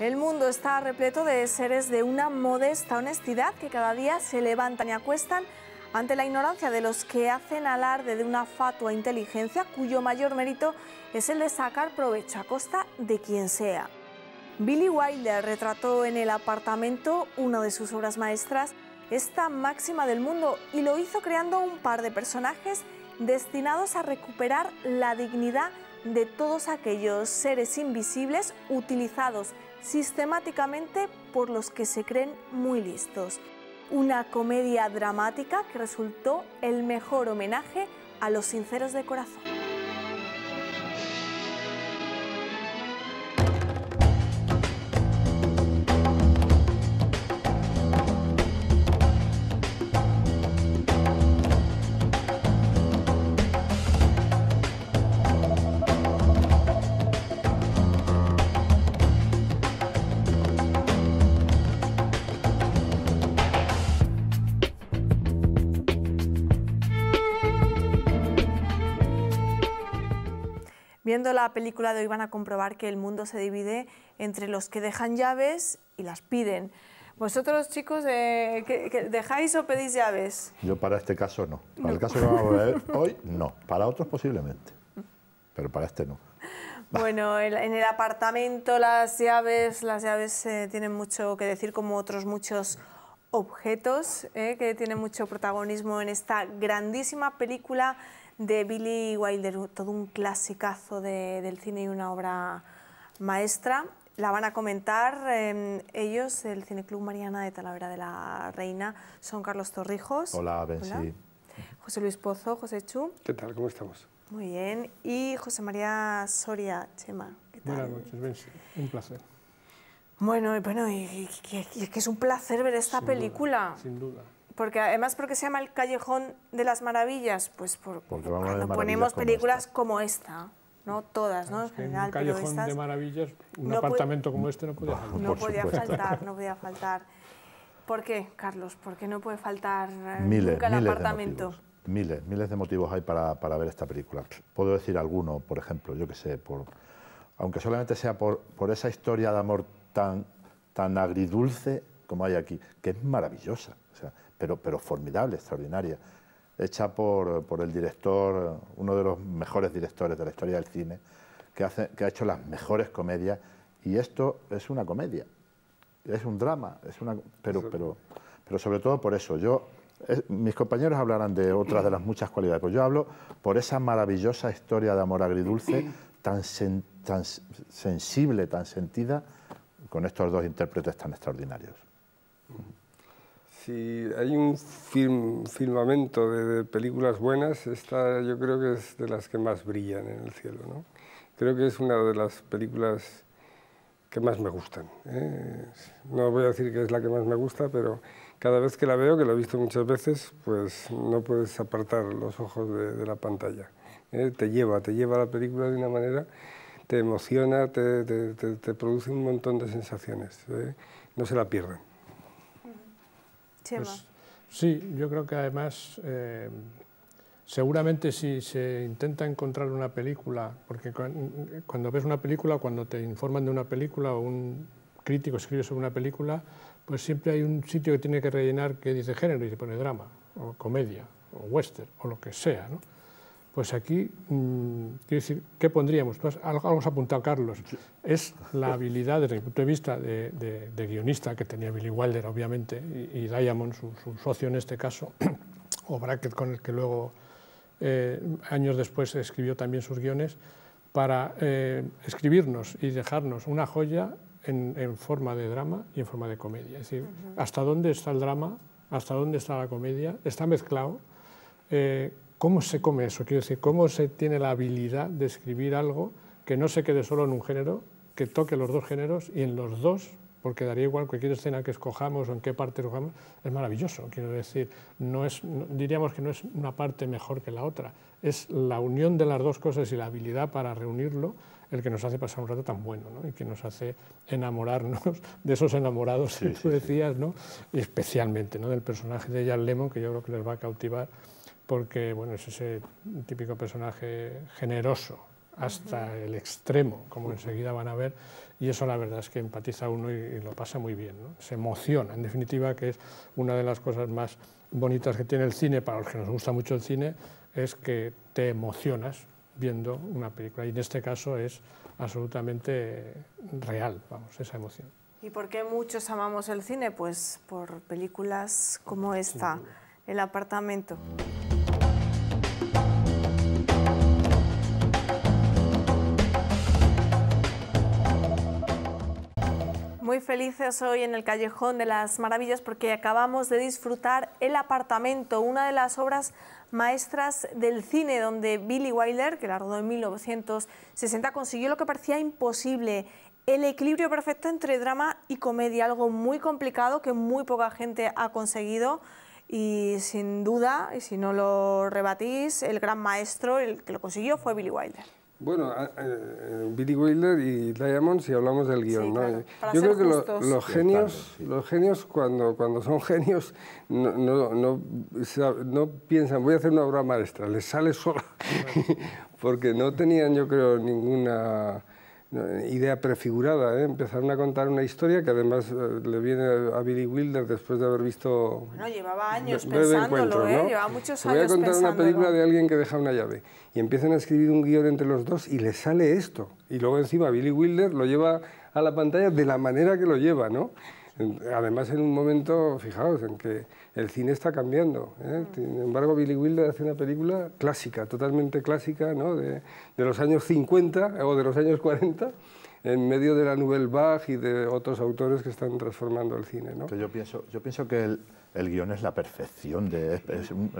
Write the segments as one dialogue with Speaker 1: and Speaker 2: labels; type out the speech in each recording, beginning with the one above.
Speaker 1: El mundo está repleto de seres de una modesta honestidad que cada día se levantan y acuestan ante la ignorancia de los que hacen alarde de una fatua inteligencia cuyo mayor mérito es el de sacar provecho a costa de quien sea. Billy Wilder retrató en el apartamento, una de sus obras maestras, esta máxima del mundo y lo hizo creando un par de personajes destinados a recuperar la dignidad de todos aquellos seres invisibles utilizados sistemáticamente por los que se creen muy listos. Una comedia dramática que resultó el mejor homenaje a los sinceros de corazón. Viendo la película de hoy van a comprobar que el mundo se divide entre los que dejan llaves y las piden. ¿Vosotros, chicos, eh, ¿qué- qué- dejáis o pedís llaves?
Speaker 2: Yo para este caso no. Para el caso que vamos a ver hoy, no. Para otros posiblemente. Pero para este no.
Speaker 1: Bueno, en en el apartamento las llaves, las llaves eh, tienen mucho que decir, como otros muchos objetos eh, que tienen mucho protagonismo en esta grandísima película de Billy Wilder, todo un clasicazo de- del cine y una obra maestra. La van a comentar eh, ellos, del Cineclub Mariana de Talavera de la Reina, son Carlos Torrijos.
Speaker 2: Hola, Bensi.
Speaker 1: José Luis Pozo, José Chu.
Speaker 3: ¿Qué tal? ¿Cómo estamos?
Speaker 1: Muy bien. Y José María Soria Chema. ¿qué tal?
Speaker 3: Buenas noches, Bensi. Un placer.
Speaker 1: Bueno, y bueno, y, y- y- y es que es un placer ver esta
Speaker 3: Sin duda,
Speaker 1: película.
Speaker 3: sin duda.
Speaker 1: Porque además, porque se llama El Callejón de las Maravillas? Pues por,
Speaker 2: Porque vamos a ver
Speaker 1: cuando ponemos
Speaker 2: como
Speaker 1: películas
Speaker 2: esta.
Speaker 1: como esta, ¿no? Todas, ¿no? En
Speaker 3: que en
Speaker 1: general,
Speaker 3: un callejón
Speaker 1: estas
Speaker 3: de maravillas, un
Speaker 1: no
Speaker 3: apartamento como este no podía faltar.
Speaker 1: no podía faltar, no podía faltar. ¿Por qué, Carlos? ¿Por qué no puede faltar eh,
Speaker 2: Miles,
Speaker 1: nunca el
Speaker 2: miles
Speaker 1: apartamento?
Speaker 2: de motivos. Miles, miles de motivos hay para, para ver esta película. Puedo decir alguno, por ejemplo, yo que sé, por, aunque solamente sea por, por esa historia de amor tan, tan agridulce como hay aquí, que es maravillosa, pero, pero formidable, extraordinaria, hecha por, por el director, uno de los mejores directores de la historia del cine, que, hace, que ha hecho las mejores comedias, y esto es una comedia, es un drama, es una, pero, pero, pero sobre todo por eso. Yo, mis compañeros hablarán de otras de las muchas cualidades, pero yo hablo por esa maravillosa historia de amor agridulce, tan, sen- tan sensible, tan sentida, con estos dos intérpretes tan extraordinarios.
Speaker 4: Si hay un film, filmamento de, de películas buenas, esta yo creo que es de las que más brillan en el cielo. ¿no? Creo que es una de las películas que más me gustan. ¿eh? No voy a decir que es la que más me gusta, pero cada vez que la veo, que la he visto muchas veces, pues no puedes apartar los ojos de, de la pantalla. ¿eh? Te lleva, te lleva la película de una manera, te emociona, te, te- te- te produce un montón de sensaciones. ¿eh? No se la pierdan.
Speaker 3: Pues, sí, yo creo que además, eh, seguramente si se intenta encontrar una película, porque cuan- cuando ves una película, cuando te informan de una película o un crítico escribe sobre una película, pues siempre hay un sitio que tiene que rellenar que dice género y se pone drama, o comedia, o western, o lo que sea. ¿no? Pues aquí, mm, quiero decir, ¿qué pondríamos? Has- algo algo has apuntado, Carlos. Es la habilidad, desde mi punto de vista, de, de- de guionista que tenía Billy Wilder, obviamente, y, y Diamond, su, su socio en este caso, o Brackett, con el que luego, eh, años después, escribió también sus guiones, para eh, escribirnos y dejarnos una joya en, en forma de drama y en forma de comedia. Es decir, hasta dónde está el drama, hasta dónde está la comedia, está mezclado. Eh, ¿Cómo se come eso? Quiero decir, ¿cómo se tiene la habilidad de escribir algo que no se quede solo en un género, que toque los dos géneros y en los dos, porque daría igual cualquier escena que escojamos o en qué parte escojamos, es maravilloso. Quiero decir, no es, no- diríamos que no es una parte mejor que la otra, es la unión de las dos cosas y la habilidad para reunirlo el que nos hace pasar un rato tan bueno ¿no? y que nos hace enamorarnos de esos enamorados que
Speaker 2: Sí,
Speaker 3: tú
Speaker 2: sí, sí.
Speaker 3: decías, ¿no? y especialmente ¿no? del personaje de Jan Lemon, que yo creo que les va a cautivar porque bueno, es ese típico personaje generoso, hasta el extremo, como enseguida van a ver, y eso la verdad es que empatiza uno y, lo pasa muy bien, se emociona, en definitiva, que es una de las cosas más bonitas que tiene el cine, para los que nos gusta mucho el cine, es que te emocionas viendo una película, y en este caso es absolutamente real, vamos, esa emoción.
Speaker 1: ¿Y por qué muchos amamos el cine? Pues por películas como esta, El apartamento. Muy felices hoy en el Callejón de las Maravillas porque acabamos de disfrutar El apartamento, una de las obras maestras del cine donde Billy Wilder, que la rodó en 1960, consiguió lo que parecía imposible, el equilibrio perfecto entre drama y comedia, algo muy complicado que muy poca gente ha conseguido y sin duda, y si no lo rebatís, el gran maestro, el que lo consiguió fue Billy Wilder.
Speaker 4: Bueno, eh, Billy Wilder y Diamond si hablamos del guion, ¿no? Yo creo que los genios, los genios cuando, cuando son genios no, no, no, no, piensan voy a hacer una obra maestra, les sale sola, porque no tenían yo creo ninguna idea prefigurada, ¿eh? empezaron a contar una historia que además eh, le viene a Billy Wilder después de haber visto...
Speaker 1: Bueno, llevaba años pensándolo, ¿eh? llevaba muchos años
Speaker 4: Voy a contar una película de alguien que deja una llave y empiezan a escribir un guion entre los dos y le sale esto. Y luego encima Billy Wilder lo lleva a la pantalla de la manera que lo lleva, ¿no? Además en un momento, fijaos, en que el cine está cambiando. ¿eh? Sin embargo, Billy Wilder hace una película clásica, totalmente clásica, ¿no? de, de, los años 50 o de los años 40, en medio de la Nouvelle Vague y de otros autores que están transformando el cine. ¿no?
Speaker 2: yo, pienso, yo pienso que el, el guion es la perfección de... Es, un,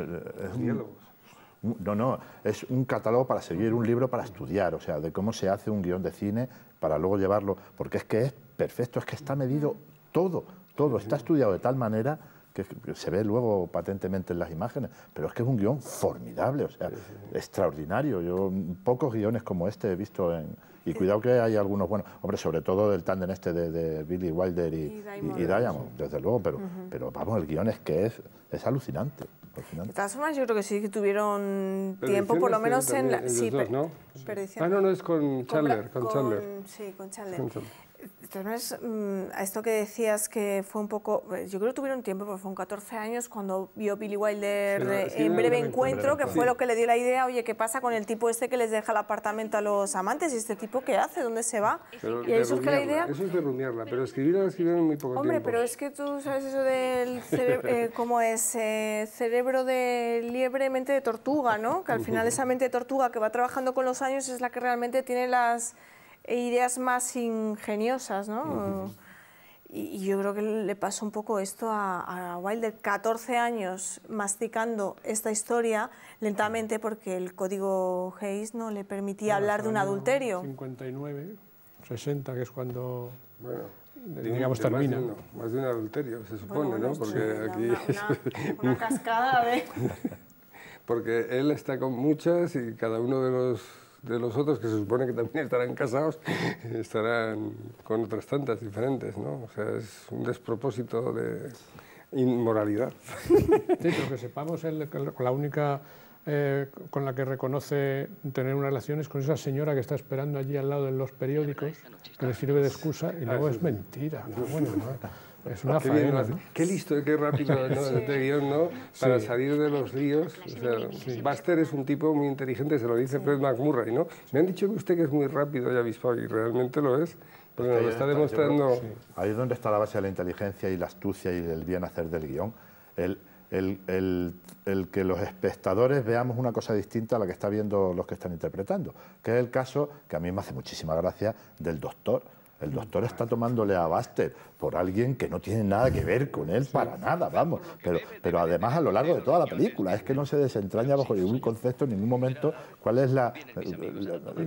Speaker 2: no, no, es un catálogo para seguir, un libro para estudiar, o sea, de cómo se hace un guion de cine para luego llevarlo, porque es que es perfecto, es que está medido todo, todo, está estudiado de tal manera que se ve luego patentemente en las imágenes, pero es que es un guion formidable, o sea, extraordinario. Yo pocos guiones como este he visto en... Y cuidado que hay algunos buenos, hombre, sobre todo del tándem este de, Billy Wilder y, Diamond, desde luego, pero, pero vamos, el guion es que es, es alucinante.
Speaker 1: De todas formas, yo creo que sí que tuvieron tiempo, por lo menos en la...
Speaker 4: Sí, ¿no? Ah, no, no, es con Chandler. Con, Chandler.
Speaker 1: Sí, con Chandler. Entonces, mm, a esto que decías que fue un poco, eh, yo creo que tuvieron tiempo, porque fueron 14 años cuando vio Billy Wilder en breve encuentro, que fue lo que le dio la idea, oye, ¿qué pasa con el tipo este que les deja el apartamento a los amantes? ¿Y este tipo qué hace? ¿Dónde se va?
Speaker 4: y ahí surge la idea. Eso es de rumiarla, pero escribirla escribieron en muy poco
Speaker 1: Hombre, pero es que tú sabes eso del cerebro, eh, ¿cómo es? Eh, cerebro de liebre, mente de tortuga, ¿no? Que al final esa mente de tortuga que va trabajando con los años es la que realmente tiene las ideas más ingeniosas, ¿no? y, yo creo que le pasó un poco esto a, Wilder, 14 años masticando esta historia lentamente porque el código Hayes no le permitía hablar de un adulterio.
Speaker 3: 59, 60, que es cuando...
Speaker 4: Bueno digamos, termina. Más de, un, adulterio, se supone, ¿no? Porque aquí...
Speaker 1: una, cascada de...
Speaker 4: Porque él está con muchas y cada uno de los de los otros, que se supone que también estarán casados, estarán con otras tantas diferentes, ¿no? O sea, es un despropósito de inmoralidad.
Speaker 3: Sí, pero que sepamos, con la única eh, con la que reconoce tener una relación es con esa señora que está esperando allí al lado de los periódicos, que le sirve de excusa, y luego es mentira. Bueno, es una
Speaker 4: qué, faena, qué listo y qué rápido ¿no? este guion, ¿no? Para salir de los líos. O sea, Buster es un tipo muy inteligente, se lo dice Fred McMurray, ¿no? Me han dicho que usted que es muy rápido y avispado, y realmente lo es. Porque nos lo está demostrando...
Speaker 2: Ahí es donde está la base de la inteligencia y la astucia y el bien hacer del guion. El, el, el, que los espectadores veamos una cosa distinta a la que está viendo los que están interpretando, que es el caso, que a mí me hace muchísima gracia, del doctor el doctor está tomándole a Buster por alguien que no tiene nada que ver con él para nada, vamos. Pero, pero además a lo largo de toda la película, es que no se desentraña bajo ningún concepto en ningún momento cuál es la,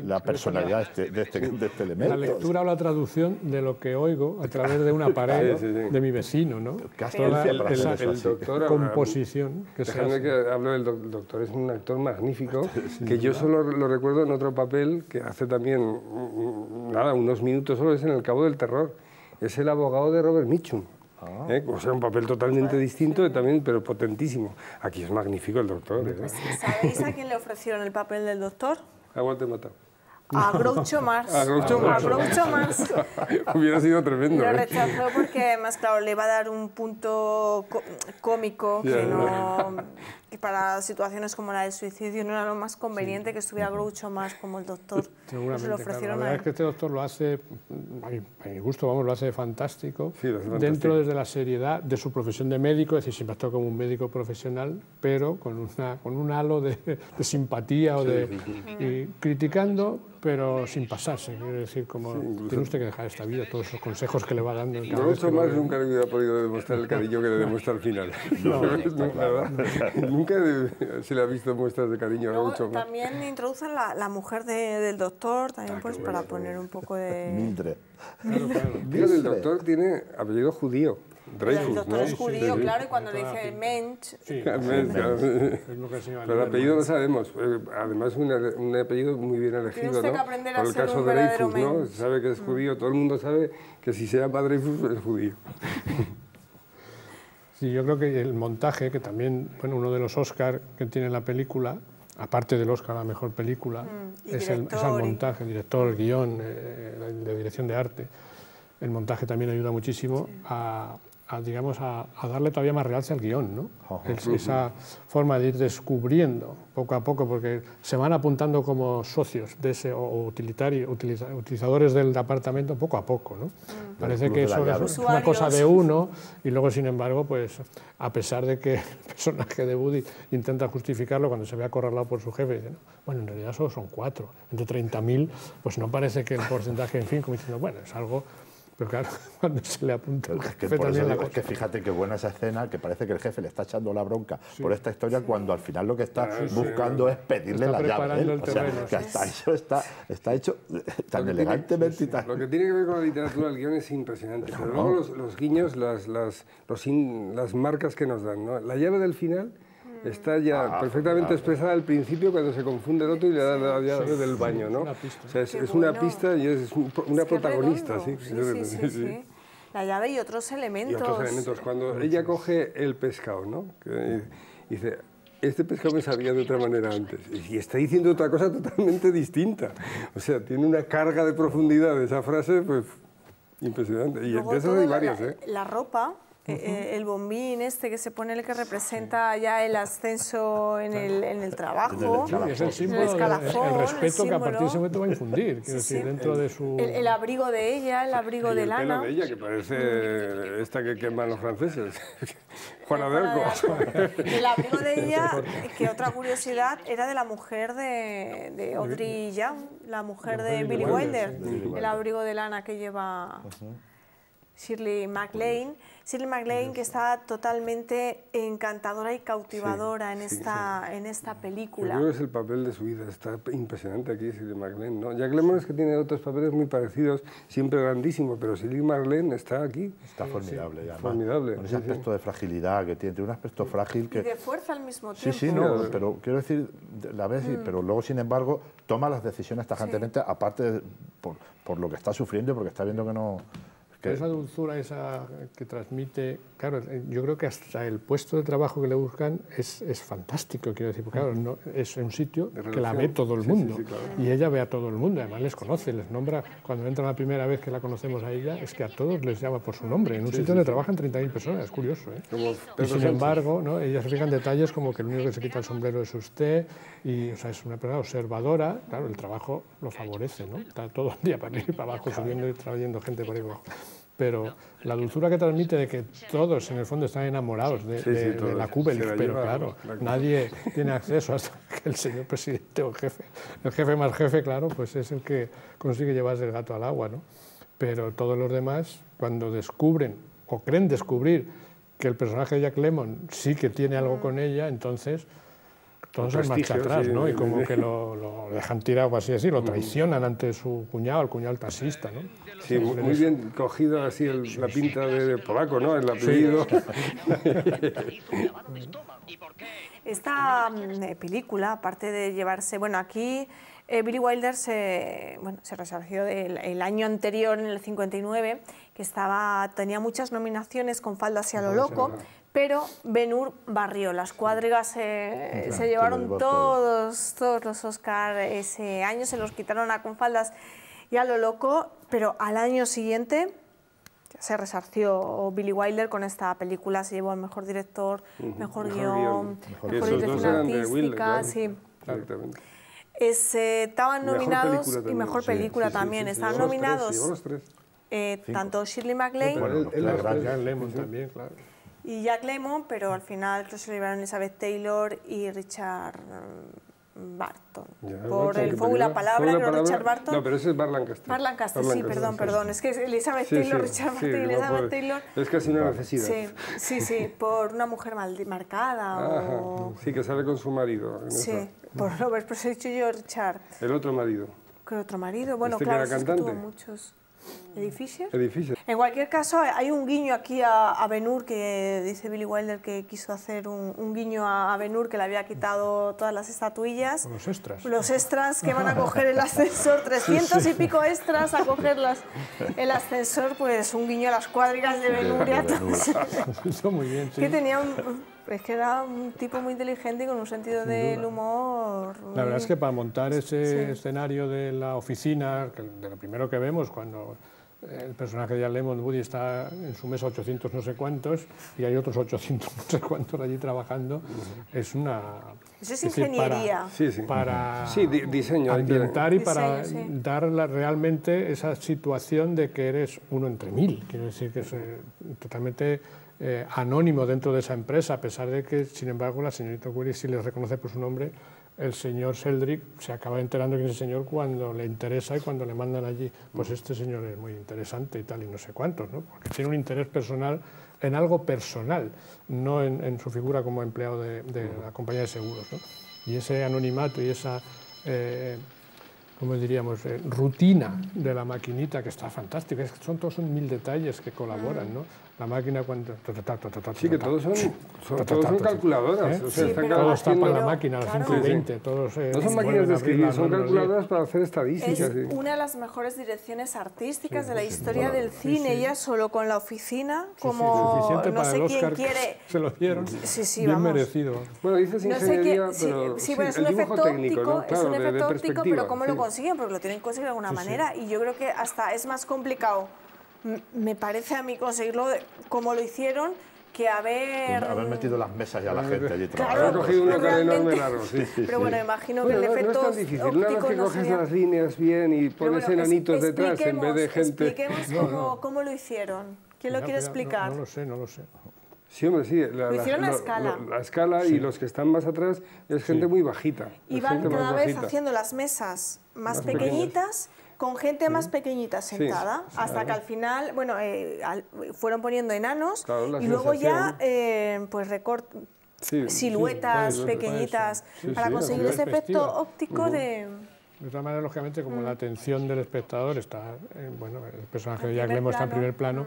Speaker 2: la, personalidad este, de este, de, este, elemento.
Speaker 3: La lectura o la traducción de lo que oigo a través de una pared de mi vecino, ¿no?
Speaker 2: Toda el,
Speaker 3: el, doctor, composición
Speaker 4: que se hace. que hablo del doctor, es un actor magnífico, que yo solo lo recuerdo en otro papel que hace también, mm, mm, nada, unos minutos solo, es en El Cabo del Terror. Es el abogado de Robert Mitchum. Ah. ¿eh? O sea, un papel totalmente distinto, también, pero potentísimo. Aquí es magnífico el doctor. ¿eh?
Speaker 1: ¿Sabéis a quién le ofrecieron el papel del doctor?
Speaker 4: A Walter Matthau.
Speaker 1: A Groucho Marx.
Speaker 4: A Groucho Marx.
Speaker 1: A Groucho Marx.
Speaker 4: Hubiera sido tremendo.
Speaker 1: Lo
Speaker 4: ¿eh?
Speaker 1: rechazó porque además, claro, le iba a dar un punto có- cómico
Speaker 4: Ya,
Speaker 1: que no... que para situaciones como la del suicidio no era lo más conveniente que estuviera Groucho Marx como el doctor.
Speaker 3: Seguramente,
Speaker 1: Se lo
Speaker 3: claro. La
Speaker 1: ofrecieron
Speaker 3: verdad
Speaker 1: a
Speaker 3: es que este doctor lo hace, a mi, a mi gusto, vamos, lo hace fantástico.
Speaker 4: Sí, lo hace
Speaker 3: Dentro
Speaker 4: fantástico.
Speaker 3: desde la seriedad de su profesión de médico, es decir, siempre ha estado como un médico profesional, pero con, una, con un halo de, de simpatía o de, y criticando, pero sin pasarse. Quiero decir, como tiene usted que dejar esta vida, todos esos consejos que le va dando. cada lo
Speaker 4: Marx
Speaker 3: ve.
Speaker 4: nunca le hubiera podido demostrar el cariño que le demuestra al final. Nunca, nunca de- se le ha visto muestras de cariño a Groucho Marx.
Speaker 1: también introducen la, la mujer de- del doctor, también pues para poner un poco de...
Speaker 2: Mildred.
Speaker 4: Fíjate, el doctor tiene apellido judío,
Speaker 1: El
Speaker 4: Dreyfus,
Speaker 1: doctor
Speaker 4: ¿no?
Speaker 1: es judío,
Speaker 4: Sí, sí.
Speaker 1: claro, y cuando le dice Mensch,
Speaker 3: Sí, el
Speaker 4: Pero el apellido lo sabemos. eh, Además, un, un apellido muy bien elegido,
Speaker 1: usted
Speaker 4: ¿no?
Speaker 1: que aprender a
Speaker 4: Por el
Speaker 1: ser
Speaker 4: caso de Dreyfus, ¿no?
Speaker 1: mensch.
Speaker 4: Sabe que es judío, todo el mundo sabe que si se llama Dreyfus es judío.
Speaker 3: Sí, yo creo que el montaje, que también, bueno, uno de los Oscar que tiene la película, aparte del Oscar a la mejor película,
Speaker 1: Mm,
Speaker 3: es, el, es
Speaker 1: director
Speaker 3: el montaje, el director, el guion, eh, de dirección de arte. El montaje también ayuda muchísimo a, a, digamos, a, a darle todavía más realce al guion, ¿no? Es- esa forma de ir descubriendo poco a poco, porque se van apuntando como socios de ese, o, o utilitario- utiliza- utilizadores del apartamento poco a poco, ¿no? Parece
Speaker 2: Club
Speaker 3: que eso es una cosa de uno y luego, sin embargo, pues a pesar de que el personaje de Woody intenta justificarlo cuando se ve acorralado por su jefe, dice, "No, bueno, en realidad solo son cuatro, entre 30.000, pues no parece que el porcentaje, en fin, como diciendo, bueno, es algo, pero claro, cuando se le apunta el
Speaker 2: Es que
Speaker 3: jefe
Speaker 2: por eso
Speaker 3: también la
Speaker 2: digo, es que
Speaker 3: cosa.
Speaker 2: fíjate qué buena esa escena, que parece que el jefe le está echando la bronca por esta historia, cuando al final lo que está buscando es pedirle
Speaker 3: Está
Speaker 2: la llave. ¿eh?
Speaker 3: el
Speaker 2: O sea,
Speaker 3: terreno,
Speaker 2: que
Speaker 3: sí.
Speaker 2: hasta eso está, está hecho tan
Speaker 4: Lo que tiene-
Speaker 2: elegantemente y tan...
Speaker 4: Lo que tiene que ver con la literatura, el guion es impresionante. Pero luego los, los guiños, las, las, los in- las marcas que nos dan. ¿no? La llave del final está ya perfectamente expresada al principio cuando se confunde el otro y le da la llave del baño. ¿no?
Speaker 3: una pista.
Speaker 4: O sea, es, es una
Speaker 1: bueno.
Speaker 4: pista y es un- una
Speaker 1: Es
Speaker 4: protagonista. ¿sí?
Speaker 1: Sí, sí, sí, sí. La llave y otros
Speaker 4: Y
Speaker 1: elementos.
Speaker 4: otros elementos. Cuando ella coge el pescado, ¿no? Que dice, este pescado me sabía de otra manera antes. Y está diciendo otra cosa totalmente distinta. O sea, tiene una carga de profundidad esa frase, pues, impresionante. Y
Speaker 1: Luego
Speaker 4: de esas hay
Speaker 1: la-
Speaker 4: varias, ¿eh?
Speaker 1: La ropa, eh, eh, el bombín este que se pone el que representa ya el ascenso en el, en el trabajo.
Speaker 3: Sí, es el símbolo,
Speaker 1: el
Speaker 3: del-
Speaker 1: escalafón,
Speaker 3: el
Speaker 1: el
Speaker 3: respeto que a partir de ese momento va a infundir, quiero
Speaker 1: Sí,
Speaker 3: decir,
Speaker 1: sí.
Speaker 3: dentro de su...
Speaker 1: El, el abrigo de ella, el abrigo
Speaker 4: Y
Speaker 1: de
Speaker 4: el pelo
Speaker 1: lana.
Speaker 4: de ella, que parece esta que queman los franceses. Juana de
Speaker 1: Juana de
Speaker 4: Arco.
Speaker 1: Arco. El abrigo de ella, que otra curiosidad, era de la mujer de, de Audrey Young, la mujer de Billy Wilder. El abrigo de lana que lleva Shirley MacLaine. Shirley MacLaine que está totalmente encantadora y cautivadora en, esta, en esta
Speaker 4: Yo
Speaker 1: película.
Speaker 4: creo que es el papel de su vida, está impresionante aquí Silly Marlene, ¿no? Jack Lemmon es que tiene otros papeles muy parecidos, siempre grandísimos, pero Silly Marlene está aquí.
Speaker 2: Está formidable, y además,
Speaker 4: Formidable,
Speaker 2: Con
Speaker 4: sí,
Speaker 2: ese
Speaker 4: sí.
Speaker 2: aspecto de fragilidad que tiene, tiene un aspecto frágil
Speaker 1: Y
Speaker 2: que...
Speaker 1: de fuerza al mismo
Speaker 2: Sí,
Speaker 1: tiempo.
Speaker 2: sí, no, pero quiero decir, la ves, y- pero luego, sin embargo, toma las decisiones tajantemente, aparte de- por, por lo que está sufriendo y porque está viendo que no...
Speaker 3: Esa dulzura esa que transmite, claro, eh, yo creo que hasta el puesto de trabajo que le buscan es, es fantástico, quiero decir, porque claro, no- es un sitio que la ve todo el
Speaker 4: Sí, sí,
Speaker 3: mundo
Speaker 4: sí, claro.
Speaker 3: y ella ve a todo el mundo, además les conoce, les nombra, cuando entra la primera vez que la conocemos a ella, es que a todos les llama por su nombre, en un sitio donde trabajan 30.000 personas, es curioso, ¿eh? Y sin embargo, ¿no? ella se fija en detalles como que el único que se quita el sombrero es usted, y o sea, es una persona observadora, claro, el trabajo lo favorece, ¿no? Está todo el día para arriba y para abajo, subiendo y trayendo gente por ahí abajo. Pero la dulzura que transmite de que todos en el fondo están enamorados de,
Speaker 4: Sí,
Speaker 3: de-
Speaker 4: sí,
Speaker 3: de
Speaker 4: todos.
Speaker 3: la Kubel,
Speaker 4: Se la
Speaker 3: pero claro,
Speaker 4: la-
Speaker 3: nadie tiene acceso hasta que el señor presidente o jefe, el jefe más jefe, claro, pues es el que consigue llevarse el gato al agua, ¿no? Pero todos los demás, cuando descubren o creen descubrir que el personaje de Jack Lemmon sí que tiene algo con ella, entonces todos se marcha atrás, ¿no? Y como que lo, lo dejan tirado, así decir, lo traicionan ante su cuñado, el cuñado taxista, ¿no?
Speaker 4: Sí, muy, bien cogido así el- la pinta de, de polaco, ¿no? El apellido.
Speaker 1: Esta mm, eh, película, aparte de llevarse, bueno, aquí eh, Billy Wilder se, bueno, se del el año anterior, en el 59, que estaba, tenía muchas nominaciones con Falda hacia lo loco, pero Ben-Hur barrió. Las cuadrigas eh,
Speaker 2: Claro,
Speaker 1: se llevaron
Speaker 2: todo.
Speaker 1: todos, todos los Oscar ese año, se los quitaron a Confaldas y a lo loco, pero al año siguiente se resarció Billy Wilder con esta película, se llevó al mejor director, mejor,
Speaker 4: Mejor
Speaker 1: guion,
Speaker 4: guion.
Speaker 1: mejor,
Speaker 4: dos
Speaker 1: dirección
Speaker 4: Wilder,
Speaker 1: artística,
Speaker 4: claro.
Speaker 1: sí. Es, eh, estaban
Speaker 4: Mejor
Speaker 1: nominados y mejor película
Speaker 4: sí,
Speaker 1: también.
Speaker 4: sí, sí,
Speaker 1: Estaban nominados
Speaker 4: tres.
Speaker 1: eh, tanto Shirley MacLaine
Speaker 2: gran-
Speaker 3: tres, Jan Lemmon también, claro.
Speaker 1: Y Jack Lemmon, pero al final que se lo llevaron Elizabeth Taylor y Richard Barton.
Speaker 4: Ya,
Speaker 1: Por el
Speaker 4: ¿qué
Speaker 1: fuego y la palabra,
Speaker 4: ¿Fuego y la
Speaker 1: creo
Speaker 4: palabra?
Speaker 1: Richard Barton.
Speaker 4: No, pero ese es Bar Lancaster.
Speaker 1: Bar Lancaster, sí, perdón, perdón. Es que es Elizabeth
Speaker 4: Sí,
Speaker 1: Taylor,
Speaker 4: sí,
Speaker 1: Richard
Speaker 4: sí,
Speaker 1: Barton y
Speaker 4: no
Speaker 1: Elizabeth
Speaker 4: puede-
Speaker 1: Taylor.
Speaker 4: Es casi una necesidad.
Speaker 1: Sí, sí, sí, por una mujer mal marcada
Speaker 4: Ajá,
Speaker 1: o...
Speaker 4: Sí, que sale con su marido.
Speaker 1: Sí,
Speaker 4: esa.
Speaker 1: por Robert, pero he dicho yo Richard.
Speaker 4: El otro marido.
Speaker 1: ¿Qué otro marido? Bueno,
Speaker 4: Este que
Speaker 1: claro,
Speaker 4: era
Speaker 1: es que tuvo
Speaker 4: cantante.
Speaker 1: muchos. ¿Edificios?
Speaker 4: Edificio.
Speaker 1: En cualquier caso, hay un guiño aquí a, a Ben-Hur que dice Billy Wilder que quiso hacer un, un guiño a, a Ben-Hur que le había quitado todas las estatuillas.
Speaker 3: Los extras.
Speaker 1: Los extras que van a coger el ascensor, 300 y pico extras a coger las- el ascensor, pues un guiño a las cuadrigas de Ben-Hur y a todos.
Speaker 3: Eso muy bien, sí.
Speaker 1: Que tenía un, es que era un tipo muy inteligente y con un sentido del humor.
Speaker 3: La verdad es que para montar ese
Speaker 1: Sí.
Speaker 3: escenario de la oficina, de lo primero que vemos cuando el personaje de Lemon Woody está en su mesa 800 no sé cuántos y hay otros 800 no sé cuántos allí trabajando, es una...
Speaker 1: Eso es
Speaker 3: decir,
Speaker 1: ingeniería.
Speaker 4: Sí, sí.
Speaker 3: Para, para
Speaker 4: Sí, di- diseño, hay que-
Speaker 3: ambientar y para
Speaker 1: Diseño, sí.
Speaker 3: dar la- realmente esa situación de que eres uno entre mil. Quiero decir que es eh, totalmente eh, anónimo dentro de esa empresa, a pesar de que, sin embargo, la señorita Curie sí les reconoce por su nombre. El señor Sheldrick se acaba enterando quién es el señor cuando le interesa y cuando le mandan allí, pues este señor es muy interesante y tal, y no sé cuántos, ¿no? porque tiene un interés personal en algo personal, no en, en su figura como empleado de, de la compañía de seguros. ¿no? Y ese anonimato y esa eh, como diríamos, eh, rutina de la maquinita que está fantástica. Es que son todos son mil detalles que colaboran, ¿no? La máquina cuando... ta, ta, ta, ta, ta, ta,
Speaker 4: Sí, que todos son, todos son calculadoras.
Speaker 3: ¿Eh?
Speaker 4: o sea,
Speaker 1: Sí,
Speaker 4: están
Speaker 1: pero-
Speaker 3: Todos
Speaker 1: haciendo-
Speaker 3: tapan la
Speaker 1: pero,
Speaker 3: máquina a las
Speaker 1: claro.
Speaker 3: 5 y
Speaker 4: Sí, sí.
Speaker 3: 20, todos... eh,
Speaker 4: No son máquinas de escribir, son calculadoras para hacer
Speaker 1: Es
Speaker 4: estadísticas. sí.
Speaker 1: una de las mejores direcciones artísticas
Speaker 3: Sí,
Speaker 1: de la
Speaker 3: sí,
Speaker 1: historia
Speaker 3: bueno,
Speaker 1: del cine.
Speaker 3: sí.
Speaker 1: Ya solo con la oficina,
Speaker 3: Sí, sí,
Speaker 1: como no
Speaker 3: para
Speaker 1: sé quién quiere.
Speaker 3: se lo dieron.
Speaker 1: Sí, sí,
Speaker 3: Bien
Speaker 1: vamos.
Speaker 3: merecido.
Speaker 4: Bueno, dices
Speaker 1: No sé
Speaker 4: ingeniería,
Speaker 1: qué,
Speaker 4: pero
Speaker 1: sí, bueno, es un efecto
Speaker 4: técnico,
Speaker 1: óptico, es un efecto óptico, pero ¿cómo lo consiguen? Porque lo tienen que conseguir de alguna manera y yo creo que hasta es más complicado, me parece a mí conseguirlo de- como lo hicieron, que haber...
Speaker 2: Haber metido las mesas y a la gente allí
Speaker 1: Claro,
Speaker 2: trabajando.
Speaker 4: cogido una cara enorme
Speaker 1: realmente.
Speaker 4: largo, sí.
Speaker 1: Pero bueno, imagino que
Speaker 4: Bueno,
Speaker 1: el
Speaker 4: no, no
Speaker 1: efecto
Speaker 4: es tan difícil. Una vez
Speaker 1: óptico
Speaker 4: que
Speaker 1: no
Speaker 4: coges
Speaker 1: sería-
Speaker 4: las líneas bien y pones
Speaker 1: bueno,
Speaker 4: enanitos detrás en vez de gente...
Speaker 1: Expliquemos
Speaker 3: No,
Speaker 1: cómo,
Speaker 3: no.
Speaker 1: cómo lo hicieron. ¿Quién lo quiere
Speaker 3: mira, no-
Speaker 1: explicar?
Speaker 3: No, lo sé, no lo sé.
Speaker 4: Sí, hombre, sí. La,
Speaker 1: Lo hicieron a
Speaker 4: lo-
Speaker 1: escala.
Speaker 4: la escala y los que están más atrás es gente muy bajita.
Speaker 1: Y van
Speaker 4: más
Speaker 1: cada vez
Speaker 4: bajita.
Speaker 1: haciendo las mesas más,
Speaker 4: Más
Speaker 1: pequeñitas, con gente más pequeñita sentada,
Speaker 4: sí,
Speaker 1: hasta que al final, bueno, eh, al- fueron poniendo enanos
Speaker 4: Claro,
Speaker 1: y luego ya, eh, pues recort
Speaker 4: Sí,
Speaker 1: siluetas pequeñitas para
Speaker 4: sí,
Speaker 1: conseguir ese efecto óptico de...
Speaker 3: De otra manera, lógicamente, como la atención del espectador está, eh, bueno, el personaje de Jack Lemmon está en primer plano, eh,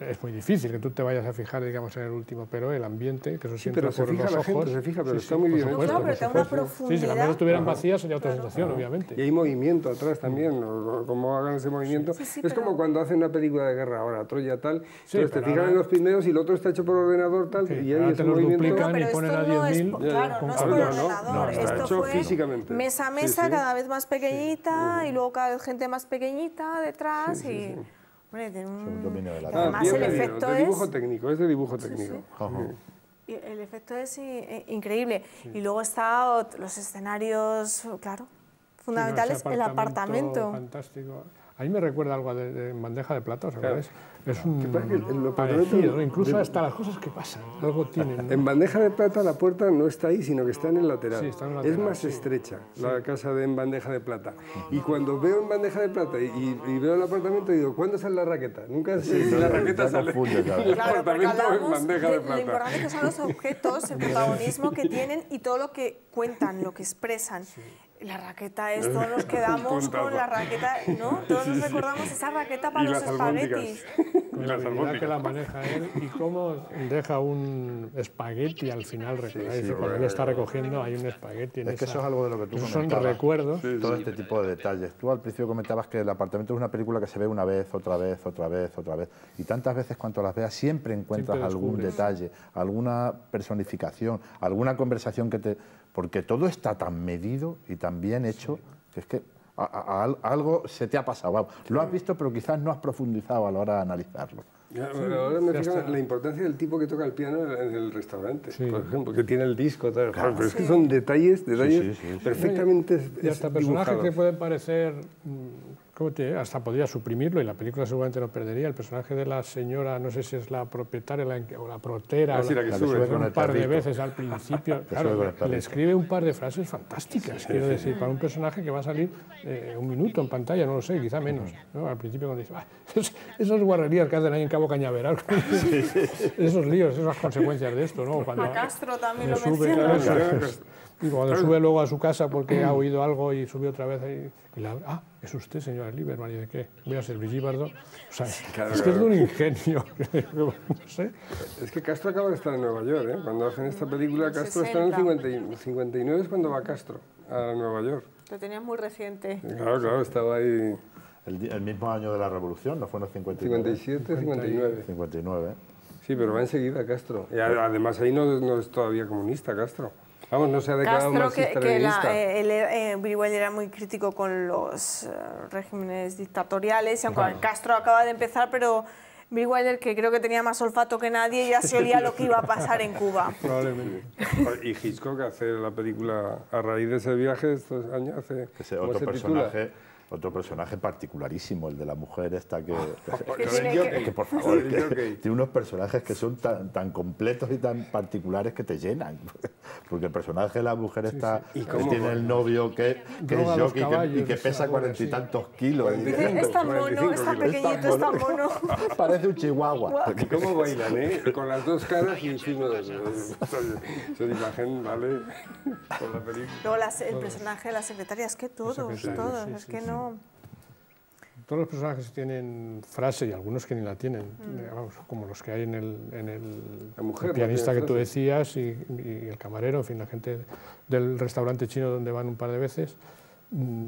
Speaker 3: es muy difícil que tú te vayas a fijar, digamos, en el último, pero el ambiente, que eso
Speaker 4: Sí,
Speaker 3: siempre
Speaker 4: pero se
Speaker 3: por
Speaker 4: fija
Speaker 3: los
Speaker 4: la
Speaker 3: ojos...
Speaker 4: gente, se fija, pero
Speaker 3: Sí,
Speaker 4: está
Speaker 3: sí,
Speaker 4: muy bien hecho.
Speaker 3: supuesto,
Speaker 1: No, claro, pero da una
Speaker 3: supuesto. Sí, si las
Speaker 1: profundidad.
Speaker 3: mesas estuvieran vacías sería otra sensación, obviamente.
Speaker 4: Y hay movimiento atrás también, como hagan ese movimiento.
Speaker 1: Sí, sí,
Speaker 4: es
Speaker 1: pero-
Speaker 4: como cuando hacen una película de guerra ahora, Troya tal,
Speaker 3: Sí,
Speaker 4: entonces te fijan
Speaker 3: ahora-
Speaker 4: en los primeros y el otro está hecho por ordenador tal,
Speaker 3: Sí,
Speaker 4: y
Speaker 3: te
Speaker 4: ese movimiento.
Speaker 3: duplican.
Speaker 1: No, pero
Speaker 3: y ponen
Speaker 1: esto
Speaker 3: a
Speaker 1: no es,
Speaker 3: 10.000,
Speaker 1: por-
Speaker 4: ya, ya.
Speaker 1: claro, no es por ordenador,
Speaker 3: está
Speaker 1: esto
Speaker 4: hecho
Speaker 1: fue
Speaker 4: físicamente.
Speaker 1: mesa a mesa, cada vez más pequeñita y luego cada vez gente más pequeñita detrás y... Un-
Speaker 2: un dominio de la Ah,
Speaker 1: además
Speaker 4: bien
Speaker 1: el efecto
Speaker 4: de dibujo
Speaker 1: es...
Speaker 4: técnico, es de dibujo técnico.
Speaker 2: Ajá.
Speaker 1: y El efecto es eh, increíble. Y luego está ot- los escenarios, claro, fundamentales,
Speaker 3: Sí, no,
Speaker 1: el apartamento.
Speaker 3: Fantástico. A mí me recuerda algo de, de bandeja de plata, ¿sabes? Es un
Speaker 4: el- el
Speaker 3: parecido, incluso hasta las cosas que pasan, algo tienen. ¿no?
Speaker 4: En bandeja de plata la puerta no está ahí, sino que está en el lateral.
Speaker 3: Sí, está en el
Speaker 4: es
Speaker 3: lateral,
Speaker 4: más
Speaker 3: sí.
Speaker 4: estrecha la casa de en bandeja de plata. Y cuando veo en bandeja de plata y, y veo el apartamento, digo, ¿cuándo sale la raqueta? Nunca sé si la raqueta sale.
Speaker 2: claro.
Speaker 4: el
Speaker 1: Claro, porque
Speaker 4: apartamento en bandeja
Speaker 1: de
Speaker 4: de
Speaker 1: lo
Speaker 4: plata.
Speaker 1: importante que son los objetos, el protagonismo que tienen y todo lo que cuentan, lo que expresan. La raqueta es, todos nos quedamos con la raqueta, ¿no? Todos nos recordamos esa raqueta para
Speaker 4: Y
Speaker 1: los espaguetis.
Speaker 3: Con
Speaker 4: Y
Speaker 3: la habilidad que la maneja él y cómo deja un espagueti al final, ¿recordáis?
Speaker 4: sí,
Speaker 3: Cuando él está recogiendo hay un espagueti en
Speaker 2: Es que
Speaker 3: esa-
Speaker 2: eso es algo de lo que tú
Speaker 3: son
Speaker 2: comentabas.
Speaker 3: recuerdos.
Speaker 2: Todo este tipo de detalles. Tú al principio comentabas que el apartamento es una película que se ve una vez, otra vez, otra vez, otra vez. Y tantas veces cuanto las veas, siempre encuentras
Speaker 3: Siempre
Speaker 2: algún
Speaker 3: descubres.
Speaker 2: detalle, alguna personificación, alguna conversación que te. Porque todo está tan medido y tan bien hecho que es que a- a- a- algo se te ha pasado. Vamos, Lo has visto, pero quizás no has profundizado a la hora de analizarlo.
Speaker 4: Ya, ahora me fijo la importancia del tipo que toca el piano en el restaurante,
Speaker 3: Sí.
Speaker 4: por ejemplo, que tiene el disco, tal. Joder, pero es que son detalles, detalles
Speaker 2: sí, sí, sí.
Speaker 4: perfectamente
Speaker 3: Y hasta
Speaker 4: es-
Speaker 3: personajes que
Speaker 4: dibujados.
Speaker 3: pueden parecer, ¿cómo te diré? hasta podría suprimirlo y la película seguramente lo perdería. El personaje de la señora, no sé si es la propietaria la o la protera,
Speaker 4: Ah, sí, la que
Speaker 2: La que
Speaker 4: sube,
Speaker 2: sube
Speaker 3: un par de veces al principio. claro, le- escribe un par de frases fantásticas, quiero decir, para un personaje que va a salir eh, un minuto en pantalla, no lo sé, quizá menos. ¿no? Al principio cuando dice, "Ah, es- esas guarrerías que hacen ahí en Cabo Cañaveral, esos líos, esas consecuencias de esto, ¿no? Cuando
Speaker 1: A Castro también lo
Speaker 3: sube,
Speaker 1: menciona.
Speaker 3: Y cuando sube luego a su casa porque ha oído algo y sube otra vez ahí, y la, ah, es usted, señora Lieberman, y de qué, voy a ser Bardot. O sea,
Speaker 4: Claro,
Speaker 3: es que es de un ingenio, no sé.
Speaker 4: Es que Castro acaba de estar en Nueva York, ¿eh? Cuando hacen esta película,
Speaker 1: Los
Speaker 4: Castro está en el
Speaker 1: 60.
Speaker 4: 50 y- 59 es cuando va Castro a Nueva York.
Speaker 1: Lo tenía muy reciente.
Speaker 4: Claro, claro, estaba ahí
Speaker 2: El, mismo año de la Revolución, no fue en el 59.
Speaker 4: 57, 59.
Speaker 2: 59.
Speaker 4: Sí, pero va enseguida Castro. Y además ahí no, no es todavía comunista Castro. Vamos, no se ha declarado
Speaker 1: Castro, que, que la, eh, él, eh, Billy Wilder era muy crítico con los eh, regímenes dictatoriales, y aunque Castro acaba de empezar, pero Billy Wilder, que creo que tenía más olfato que nadie, ya se olía lo que iba a pasar en Cuba.
Speaker 3: Probablemente.
Speaker 4: Y Hitchcock hace la película a raíz de ese viaje estos años hace
Speaker 2: Ese
Speaker 4: ¿cómo
Speaker 2: otro
Speaker 4: se titula?
Speaker 2: Otro personaje particularísimo, el de la mujer esta que...
Speaker 1: Que
Speaker 2: es
Speaker 1: tiene
Speaker 2: que-
Speaker 1: que-
Speaker 2: que, por favor, que tiene unos personajes que son tan, tan completos y tan particulares que te llenan. Porque el personaje de la mujer está,
Speaker 4: ¿Y
Speaker 2: que
Speaker 4: cómo
Speaker 2: tiene el novio que, que es jockey que- y
Speaker 3: caballos,
Speaker 2: que
Speaker 3: esa
Speaker 2: pesa cuarenta y
Speaker 3: sí.
Speaker 2: tantos kilos.
Speaker 1: Es tan mono,
Speaker 4: 45
Speaker 1: es tan
Speaker 4: kilos.
Speaker 1: pequeñito, es tan mono.
Speaker 2: Parece un chihuahua.
Speaker 4: ¿Y cómo bailan, eh? Con las dos caras y encima de Esa imagen, ¿vale? Con la película.
Speaker 1: Luego las- el personaje de la secretaria, es que todos, todos,
Speaker 3: sí,
Speaker 1: es
Speaker 3: sí,
Speaker 1: que
Speaker 3: sí.
Speaker 1: No...
Speaker 3: Todos los personajes tienen frase y algunos que ni la tienen, eh, vamos, como los que hay en el, en el,
Speaker 4: La mujer
Speaker 3: el
Speaker 4: no
Speaker 3: pianista que tú decías y, y el camarero, en fin, la gente del restaurante chino donde van un par de veces. Mm,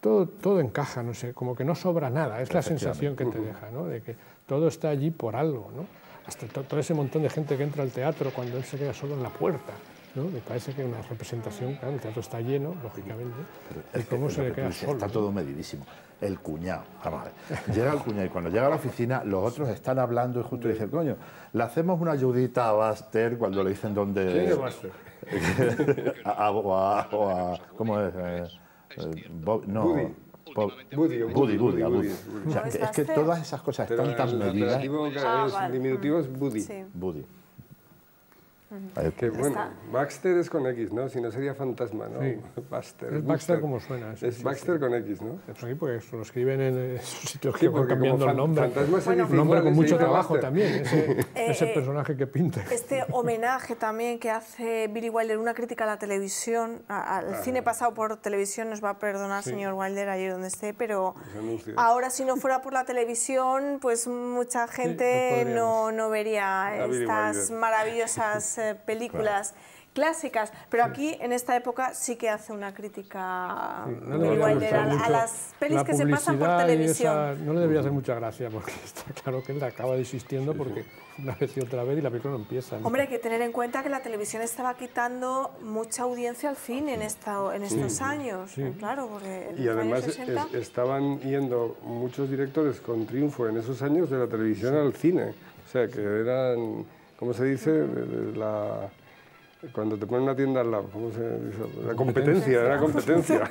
Speaker 3: Todo, todo encaja, no sé, como que no sobra nada, es la sensación que te deja, ¿no? de que todo está allí por algo. ¿no? Hasta to- todo ese montón de gente que entra al teatro cuando él se queda solo en la puerta. ¿No? Me parece que una representación, claro, el teatro está lleno, lógicamente, y
Speaker 2: Es que
Speaker 3: cómo se le queda
Speaker 2: dices,
Speaker 3: solo.
Speaker 2: Está todo medidísimo. El cuñado, vamos a ver. Llega el cuñado y cuando llega a la oficina, los otros están hablando y justo dicen, coño, le hacemos una ayudita a Buster cuando le dicen dónde.
Speaker 4: ¿Quién es Buster?
Speaker 2: a, a- o a- ¿Cómo es? Eh, eh, Bob- no.
Speaker 4: Woody.
Speaker 2: Sea,
Speaker 1: ¿No
Speaker 2: que
Speaker 1: es
Speaker 2: es que todas esas cosas están tan
Speaker 4: el
Speaker 2: medidas.
Speaker 4: que
Speaker 1: Ah,
Speaker 4: diminutivo es Buddy.
Speaker 1: Sí.
Speaker 2: Buddy. A ver,
Speaker 4: Que bueno,
Speaker 1: Está-
Speaker 4: Baxter es con X, ¿no? Si no sería fantasma, ¿no?
Speaker 3: Sí.
Speaker 4: Baxter.
Speaker 3: Es Baxter como suena. sí,
Speaker 4: Es
Speaker 3: sí,
Speaker 4: Baxter
Speaker 3: sí.
Speaker 4: con X, ¿no?
Speaker 3: Pues sí, porque lo escriben en esos sitios
Speaker 4: Sí,
Speaker 3: que van cambiando el nombre.
Speaker 4: fantasma se
Speaker 1: Bueno,
Speaker 3: Un nombre con mucho trabajo
Speaker 4: Baxter.
Speaker 3: también, ese, ese
Speaker 1: eh,
Speaker 3: personaje que pinta.
Speaker 1: Este homenaje también que hace Billy Wilder, una crítica a la televisión, al cine pasado por televisión, nos va a perdonar, señor Wilder, allí donde esté, pero ahora si no fuera por la televisión, pues mucha gente
Speaker 3: no
Speaker 1: no, no vería estas maravillosas eh, películas. Clásicas, pero aquí en esta época sí que hace una crítica
Speaker 3: No le
Speaker 1: Billy
Speaker 3: debería
Speaker 1: Wilder
Speaker 3: gustar
Speaker 1: a, las pelis
Speaker 3: la
Speaker 1: que se pasan por televisión.
Speaker 3: esa- no le debería hacer mucha gracia porque está claro que él acaba desistiendo porque una vez y otra vez y la película no empieza. ¿no?
Speaker 1: Hombre, hay que tener en cuenta que la televisión estaba quitando mucha audiencia al cine en, esta, en estos años. Claro, porque en
Speaker 4: Y
Speaker 1: los
Speaker 4: además
Speaker 1: años 60...
Speaker 4: es- estaban yendo muchos directores con triunfo en esos años de la televisión al cine. O sea, que eran, ¿cómo se dice? De- de la, cuando te ponen una tienda al lado, ¿cómo se dice? La competencia, era competencia.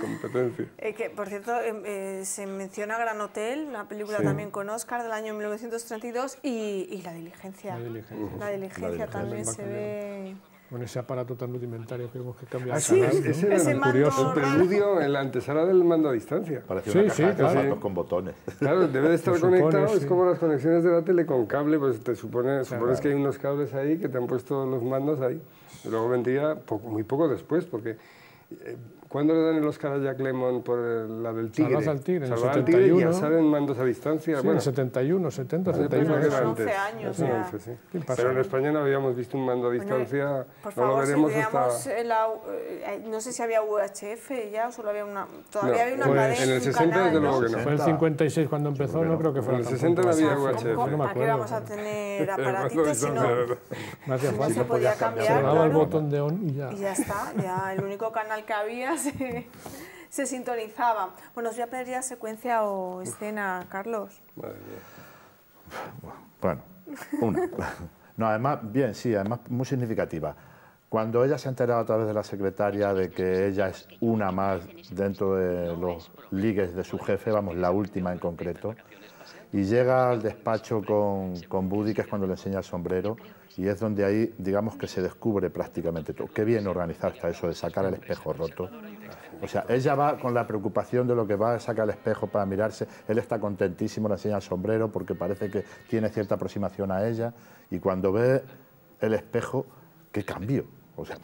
Speaker 4: competencia.
Speaker 1: Eh, que, por cierto, eh, eh, se menciona Gran Hotel, una película también con Oscar del año 1932, y, y La Diligencia.
Speaker 3: La diligencia.
Speaker 1: La Diligencia
Speaker 2: diligencia,
Speaker 1: también se ve...
Speaker 3: con ese aparato tan rudimentario que vemos que cambia
Speaker 4: Ah,
Speaker 3: el
Speaker 4: sí,
Speaker 3: canal,
Speaker 4: ese,
Speaker 3: ¿no?
Speaker 4: ese era
Speaker 1: Ese
Speaker 4: el
Speaker 1: mando
Speaker 4: curioso. El
Speaker 1: raro.
Speaker 4: preludio en la antesala del mando a distancia.
Speaker 2: Parecía
Speaker 3: Sí,
Speaker 2: una
Speaker 3: sí,
Speaker 2: caja de
Speaker 3: claro.
Speaker 2: zapatos con botones.
Speaker 4: Claro, debe de estar conectado, es
Speaker 3: sí.
Speaker 4: como las conexiones de la tele con cable, pues te supone, supones
Speaker 2: claro.
Speaker 4: que hay unos cables ahí que te han puesto los mandos ahí. Luego vendría poco- muy poco después, porque eh, ¿cuándo le dan el Oscar a Jack Lemmon por el- la del tigre?
Speaker 3: Salvad al tigre, en el
Speaker 4: Salvad al tigre y ya
Speaker 3: 71.
Speaker 4: salen mandos a distancia.
Speaker 3: Sí,
Speaker 4: bueno,
Speaker 3: en 71, 70,
Speaker 4: yo pensaba
Speaker 3: 71.
Speaker 4: que era
Speaker 1: son
Speaker 4: antes.
Speaker 1: 11 años
Speaker 4: Son
Speaker 1: ya.
Speaker 4: 11, sí. Pero en España no habíamos visto un mando a
Speaker 1: Bueno,
Speaker 4: distancia,
Speaker 1: Por
Speaker 4: no lo
Speaker 1: favor, si
Speaker 4: veremos
Speaker 1: veamos
Speaker 4: hasta...
Speaker 1: en la, eh, no sé si había UHF ya o solo había una. Todavía
Speaker 4: No,
Speaker 1: había una
Speaker 3: pues,
Speaker 1: cadena.
Speaker 4: en el
Speaker 1: un
Speaker 4: 60
Speaker 1: canal,
Speaker 4: desde
Speaker 1: ¿no?
Speaker 4: luego que no.
Speaker 3: Fue el 56 cuando empezó, no creo que fuera
Speaker 4: En el
Speaker 3: tampoco
Speaker 4: 60 no había
Speaker 1: ¿Cómo-
Speaker 4: UHF.
Speaker 3: No me
Speaker 1: ¿Para qué
Speaker 3: acuerdo.
Speaker 1: vamos a tener aparatitos si no.
Speaker 3: No hacía
Speaker 1: no
Speaker 3: falta.
Speaker 1: se podía
Speaker 3: Se
Speaker 2: cambiar,
Speaker 1: cambiar?
Speaker 3: daba el botón de on y ya.
Speaker 1: Y ya está, ya el único canal que había se, se sintonizaba. Bueno, os voy a pedir ya secuencia o escena, Carlos.
Speaker 2: Bueno, una. No, además, bien, sí, además muy significativa. Cuando ella se ha enterado a través de la secretaria de que ella es una más dentro de los ligues de su jefe, vamos, la última en concreto, y llega al despacho con, con Buddy, que es cuando le enseña el sombrero, y es donde ahí, digamos que se descubre prácticamente todo. Qué bien organizado está eso de sacar el espejo roto. O sea, ella va con la preocupación de lo que va a sacar el espejo para mirarse. Él está contentísimo, le enseña el sombrero porque parece que tiene cierta aproximación a ella. Y cuando ve el espejo, qué cambio. O sea,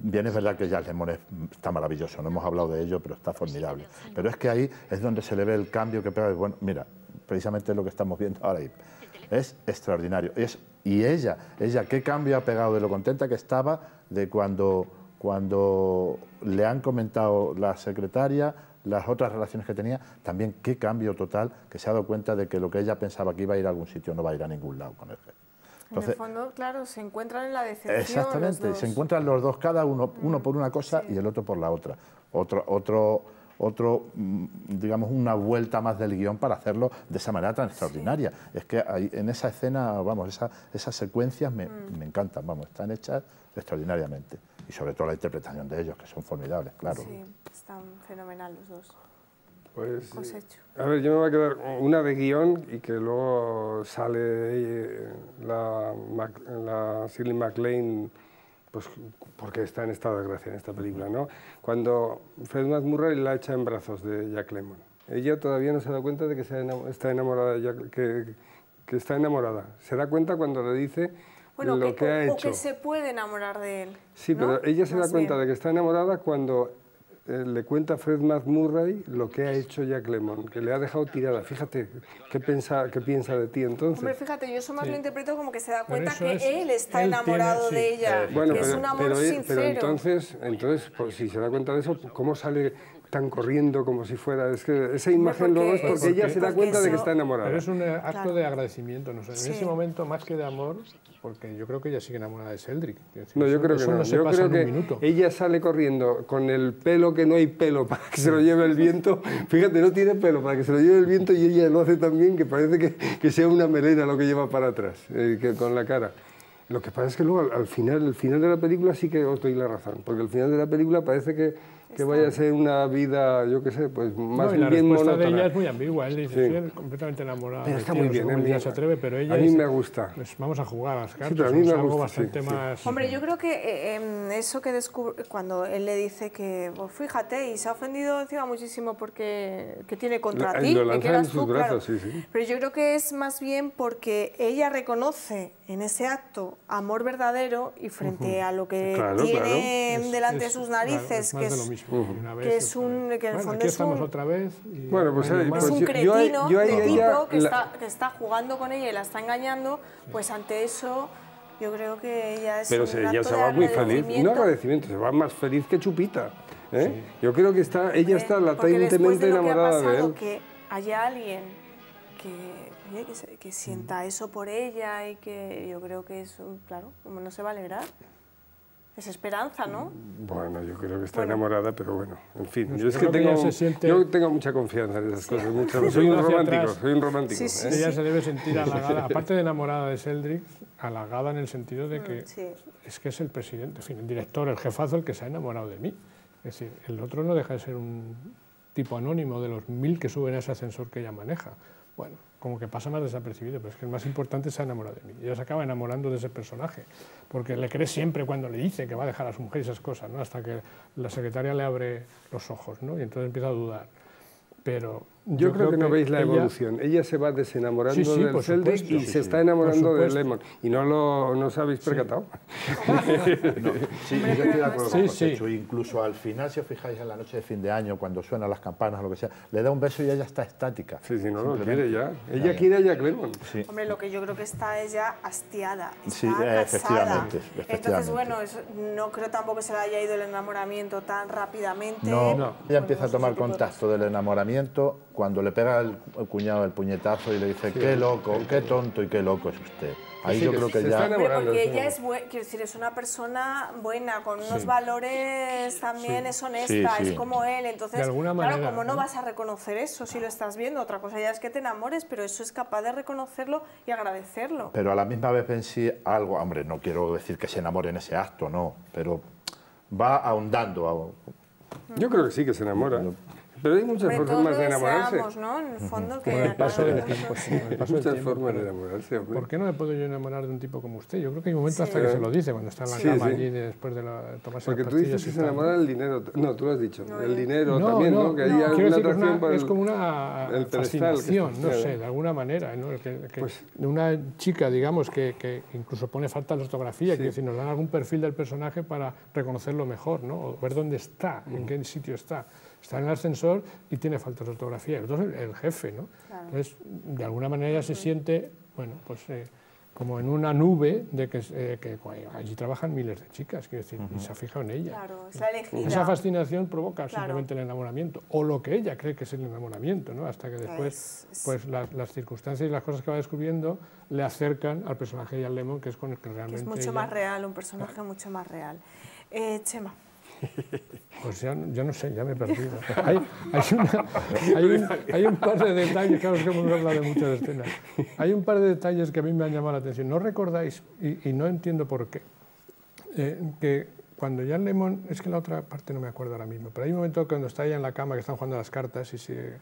Speaker 2: bien, es verdad que Jazz Lemon es- está maravilloso, no hemos hablado de ello, pero está formidable. Pero es que ahí es donde se le ve el cambio que pega. Bueno, mira, precisamente lo que estamos viendo ahora ahí. Es extraordinario. Es, y ella, ella, qué cambio ha pegado de lo contenta que estaba de cuando, cuando le han comentado la secretaria las otras relaciones que tenía, también qué cambio total, que se ha dado cuenta de que lo que ella pensaba que iba a ir a algún sitio no va a ir a ningún lado con el jefe.
Speaker 1: en el fondo, claro, se encuentran en la decepción.
Speaker 2: Exactamente,
Speaker 1: los
Speaker 2: se
Speaker 1: dos.
Speaker 2: encuentran los dos, cada uno, uno por una cosa y el otro por la otra. Otro, otro, otro, mm, digamos, una vuelta más del guion para hacerlo de esa manera tan extraordinaria. Es que ahí, en esa escena, vamos, esa- esas secuencias me, me encantan, vamos, están hechas extraordinariamente. Y sobre todo la interpretación de ellos, que son formidables, claro.
Speaker 1: Sí, están fenomenal los dos.
Speaker 4: Pues. A ver, yo me voy a quedar una de guion y que luego sale eh, la, la Shirley MacLaine, pues porque está en estado de gracia en esta película, ¿no? Cuando Fred McMurray la echa en brazos de Jack Lemmon. Ella todavía no se da cuenta de que se está enamorada de Jack, que, que está enamorada. Se da cuenta cuando le dice
Speaker 1: Bueno,
Speaker 4: lo que,
Speaker 1: o,
Speaker 4: ha
Speaker 1: o
Speaker 4: hecho.
Speaker 1: que se puede enamorar de él.
Speaker 4: Sí,
Speaker 1: ¿no?
Speaker 4: pero ella se da cuenta
Speaker 1: bien.
Speaker 4: de que está enamorada cuando eh, le cuenta a Fred McMurray lo que ha hecho Jack Lemmon, que le ha dejado tirada. Fíjate qué piensa, qué piensa de ti entonces.
Speaker 1: Hombre, fíjate, yo eso más
Speaker 3: Sí.
Speaker 1: lo interpreto como que se da cuenta que
Speaker 3: es-
Speaker 1: él está
Speaker 3: él
Speaker 1: enamorado
Speaker 3: tiene-
Speaker 1: de
Speaker 3: sí.
Speaker 1: ella,
Speaker 2: Eh,
Speaker 4: bueno,
Speaker 1: que
Speaker 4: pero,
Speaker 1: es un amor
Speaker 4: pero,
Speaker 1: sincero.
Speaker 4: pero entonces, entonces pues, si se da cuenta de eso, ¿cómo sale tan corriendo como si fuera? Es que esa imagen luego es
Speaker 1: porque-
Speaker 4: porque ella se da
Speaker 1: porque
Speaker 4: cuenta de que
Speaker 1: eso-
Speaker 4: está enamorada.
Speaker 3: Pero es un eh, acto
Speaker 1: Claro.
Speaker 3: de agradecimiento. No sé, En
Speaker 1: Sí.
Speaker 3: ese momento, más que de amor, porque yo creo que ella sigue enamorada de Seldrick. Decir,
Speaker 4: No, yo
Speaker 3: eso-
Speaker 4: creo que
Speaker 3: eso
Speaker 4: no.
Speaker 3: se
Speaker 4: yo creo que ella sale corriendo con el pelo que no hay pelo para que se lo lleve el viento. Fíjate, no tiene pelo para que se lo lleve el viento y ella lo hace también que parece que, que sea una melena lo que lleva para atrás, eh, que con la cara. Lo que pasa es que luego al, al final, el final de la película sí que os doy la razón, porque el final de la película parece que, que vaya a ser una vida, yo qué sé, pues más
Speaker 3: No, y la
Speaker 4: bien
Speaker 3: de ella es muy ambigua. Él dice,
Speaker 4: Sí.
Speaker 3: estoy completamente enamorada.
Speaker 4: Pero está muy bien, ¿eh?
Speaker 3: ella se atreve, pero ella
Speaker 4: A mí me gusta.
Speaker 3: pues vamos a jugar a las cartas.
Speaker 4: pero a mí
Speaker 3: es
Speaker 4: me
Speaker 3: algo
Speaker 4: gusta, sí,
Speaker 3: bastante
Speaker 4: sí.
Speaker 3: más...
Speaker 1: Hombre, yo creo que eh, em, eso que descubre cuando él le dice que, pues fíjate, y se ha ofendido encima muchísimo porque que tiene contra
Speaker 4: La-
Speaker 1: ti,
Speaker 4: lo
Speaker 1: que
Speaker 4: en sus
Speaker 1: tú, claro.
Speaker 4: sí, sí.
Speaker 1: Pero yo creo que es más bien porque ella reconoce en ese acto amor verdadero y frente a lo que
Speaker 4: Claro,
Speaker 1: tiene delante de sus
Speaker 3: claro,
Speaker 1: narices, que es,
Speaker 3: Una vez,
Speaker 1: que es
Speaker 3: otra
Speaker 1: un- que
Speaker 3: Bueno, aquí
Speaker 1: es
Speaker 3: estamos
Speaker 1: un-
Speaker 3: otra vez. y
Speaker 4: Bueno, pues,
Speaker 3: año
Speaker 4: eh,
Speaker 3: más.
Speaker 1: es
Speaker 4: pues
Speaker 1: un
Speaker 4: yo- yo ahí-
Speaker 1: cretino
Speaker 4: yo ahí
Speaker 1: de
Speaker 4: ella
Speaker 1: tipo que,
Speaker 4: la-
Speaker 1: está, que está jugando con ella y la está engañando, pues ante eso yo creo que ella es
Speaker 4: Pero
Speaker 1: un
Speaker 4: se- ella se va muy feliz. No
Speaker 1: agradecimiento.
Speaker 4: se va más feliz que Chupita. ¿eh? Yo creo que está, ella está
Speaker 1: Porque después
Speaker 4: latentemente
Speaker 1: de lo que ha
Speaker 4: enamorada de él.
Speaker 1: Que haya alguien que, que, se- que sienta eso por ella y que yo creo que es, claro, como no se va a alegrar. Es esperanza, ¿no?
Speaker 4: Bueno, yo creo que está
Speaker 1: Bueno.
Speaker 4: enamorada, pero bueno, en fin.
Speaker 3: Sé,
Speaker 4: Yo es que
Speaker 3: que
Speaker 4: tengo,
Speaker 3: siente-
Speaker 4: yo tengo mucha confianza en esas cosas. mucha- soy un romántico,
Speaker 3: atrás.
Speaker 4: soy un romántico.
Speaker 1: Sí, sí,
Speaker 4: ¿eh?
Speaker 3: Ella se debe sentir halagada, aparte de enamorada de Seldrick, halagada en el sentido de que
Speaker 1: Mm, Sí.
Speaker 3: es que es el presidente, en fin, el director, el jefazo, el que se ha enamorado de mí. Es decir, el otro no deja de ser un, tipo anónimo de los mil que suben a ese ascensor que ella maneja. Bueno, como que pasa más desapercibido, pero es que el más importante se ha enamorado de mí. Ella se acaba enamorando de ese personaje, porque le cree siempre cuando le dice que va a dejar a su mujer y esas cosas, ¿no? hasta que la secretaria le abre los ojos ¿no? y entonces empieza a dudar. Pero
Speaker 4: yo, creo, que no veis la evolución. Ella se va desenamorando
Speaker 3: Sí, sí,
Speaker 4: del Celtic
Speaker 3: supuesto.
Speaker 4: y
Speaker 3: Sí,
Speaker 4: se está enamorando de. Lemon. Y no, lo, no os habéis percatado.
Speaker 2: No, sí, yo estoy de acuerdo
Speaker 3: Sí,
Speaker 2: con José
Speaker 3: sí.
Speaker 2: Chu. Incluso al final, si os fijáis en la noche de fin de año, cuando suenan las campanas o lo que sea, le da un beso y ella está estática.
Speaker 4: Sí, sí, no lo
Speaker 2: Simplemente.
Speaker 4: quiere ya. Ella
Speaker 2: ya.
Speaker 4: quiere a Jack Lemmon.
Speaker 2: Sí.
Speaker 1: Hombre, lo que yo creo que está es ya hastiada, está
Speaker 2: Sí, eh,
Speaker 1: casada.
Speaker 2: efectivamente,
Speaker 1: Entonces, bueno, no creo tampoco que se le haya ido el enamoramiento tan rápidamente.
Speaker 2: No,
Speaker 3: No.
Speaker 2: ella empieza a tomar contacto del enamoramiento cuando le pega el, el cuñado el puñetazo y le dice, qué loco, qué tonto y qué loco es usted. Ahí
Speaker 4: Sí,
Speaker 2: yo
Speaker 4: que
Speaker 2: creo
Speaker 4: se
Speaker 2: que
Speaker 4: está
Speaker 2: ya...
Speaker 1: Porque
Speaker 4: sí.
Speaker 1: ella es, quiero decir, es una persona buena, con unos valores también, es honesta,
Speaker 2: Sí, sí.
Speaker 1: es como él. Entonces,
Speaker 3: De alguna
Speaker 1: claro,
Speaker 3: manera,
Speaker 1: ¿cómo no,
Speaker 3: ¿no?
Speaker 1: vas a reconocer eso si lo estás viendo? Otra cosa ya es que te enamores, pero eso es capaz de reconocerlo y agradecerlo.
Speaker 2: Pero a la misma vez pensé algo, hombre, no quiero decir que se enamore en ese acto, no, pero va ahondando. a-
Speaker 4: Yo creo que sí que se enamora. Pero hay muchas formas de enamorarse.
Speaker 1: deseamos, ¿no? En el fondo que
Speaker 3: Con el paso del
Speaker 1: acabe-
Speaker 3: tiempo, sí, con el paso del
Speaker 4: Muchas
Speaker 3: tiempo,
Speaker 4: formas de enamorarse, hombre.
Speaker 3: ¿Por qué no me puedo yo enamorar de un tipo como usted? Yo creo que hay un momento
Speaker 1: Sí.
Speaker 3: hasta que se lo dice, cuando está en la
Speaker 4: Sí,
Speaker 3: cama
Speaker 4: sí.
Speaker 3: allí de- después de la, tomarse
Speaker 4: Porque tú dices que se enamora del dinero. No, tú lo has dicho.
Speaker 1: No,
Speaker 4: el dinero
Speaker 3: No,
Speaker 4: también, ¿no?
Speaker 3: no,
Speaker 4: Que hay
Speaker 3: no.
Speaker 4: una
Speaker 3: Quiero decir que es,
Speaker 4: atracción
Speaker 3: una-
Speaker 4: por
Speaker 3: es como una
Speaker 4: el
Speaker 3: fascinación, no sé, de alguna manera, ¿no? Que, que
Speaker 4: Pues-
Speaker 3: de una chica, digamos, que, que incluso pone falta de ortografía, que decir, nos dan algún perfil del personaje para reconocerlo mejor, ¿no? O ver dónde está, en qué sitio está. Está en el ascensor y tiene faltas de ortografía. El otro es el, el jefe, ¿no? Entonces, de alguna manera se siente, bueno, pues eh, como en una nube de que, eh, que allí trabajan miles de chicas, quiero decir, y se ha fijado en ella.
Speaker 1: Claro, es la elegida.
Speaker 3: Esa fascinación provoca
Speaker 1: Claro.
Speaker 3: simplemente el enamoramiento, o lo que ella cree que es el enamoramiento, ¿no? hasta que después
Speaker 1: Es- es-
Speaker 3: pues, las, las circunstancias y las cosas que va descubriendo le acercan al personaje de Lemon, que es con el que
Speaker 1: que
Speaker 3: realmente
Speaker 1: es mucho
Speaker 3: ella-
Speaker 1: más real, un personaje mucho más real. Eh, Chema.
Speaker 3: Pues ya, yo no sé, ya me he perdido. Hay, un, par de detalles, claro, que hemos hablado de muchas escenas. Hay un par de detalles que a mí me han llamado la atención. ¿No recordáis, y, no entiendo por qué, eh, que cuando Jan Lemon, es que la otra parte no me acuerdo ahora mismo, pero hay un momento cuando está ella en la cama, que están jugando las cartas, y se-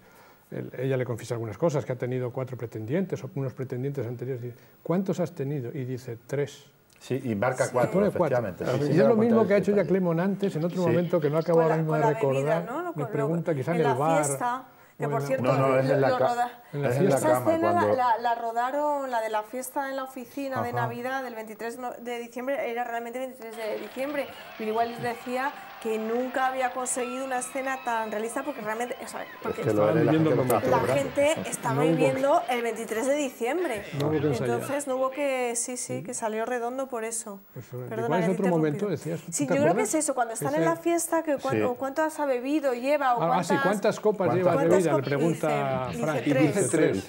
Speaker 3: ella le confiesa algunas cosas, que ha tenido cuatro pretendientes, o unos pretendientes anteriores, dice, ¿cuántos has tenido? Y dice, tres.
Speaker 2: Sí, y marca cuatro,
Speaker 3: cuatro.
Speaker 2: efectivamente. Sí,
Speaker 3: y
Speaker 2: sí,
Speaker 3: es lo mismo que ha hecho Lemmon antes, en otro
Speaker 2: Sí.
Speaker 3: momento que no acabo ahora mismo de
Speaker 1: la bebida,
Speaker 3: recordar.
Speaker 1: ¿no? Lo-
Speaker 3: Me
Speaker 1: lo-
Speaker 3: pregunta quizá en,
Speaker 1: en
Speaker 3: el
Speaker 1: la
Speaker 3: bar.
Speaker 1: fiesta, que por cierto,
Speaker 2: No, no, es en la,
Speaker 3: en la
Speaker 2: es en la
Speaker 3: fiesta.
Speaker 1: Esa
Speaker 2: cama.
Speaker 1: escena la,
Speaker 2: Cuando...
Speaker 1: la- la rodaron, la de la fiesta en la oficina de
Speaker 3: Ajá.
Speaker 1: Navidad del 23 no- de diciembre, era realmente 23 de diciembre. Pero igual les decía que nunca había conseguido una escena tan realista porque realmente, o sea, porque
Speaker 2: Es que lo haré, la
Speaker 3: viviendo
Speaker 2: gente
Speaker 3: el
Speaker 1: la gente estaba
Speaker 3: No hubo-
Speaker 1: viviendo el 23 de diciembre.
Speaker 3: No hubo que.
Speaker 1: Entonces no hubo que, sí, sí, que salió redondo por eso.
Speaker 3: Pues, sobre-
Speaker 1: Perdona,
Speaker 3: ¿cuál es otro
Speaker 1: he
Speaker 3: momento? Decías, ¿tú
Speaker 1: Sí, yo creo que es eso, cuando están en la fiesta, que cuán-
Speaker 2: Sí.
Speaker 1: cuántas ha bebido, lleva, o
Speaker 3: Ah,
Speaker 1: cuántas...
Speaker 3: sí, ¿cuántas copas
Speaker 2: ¿Cuántas-
Speaker 3: de
Speaker 1: cuántas
Speaker 3: vida? Le pregunta Frank.
Speaker 4: Pues.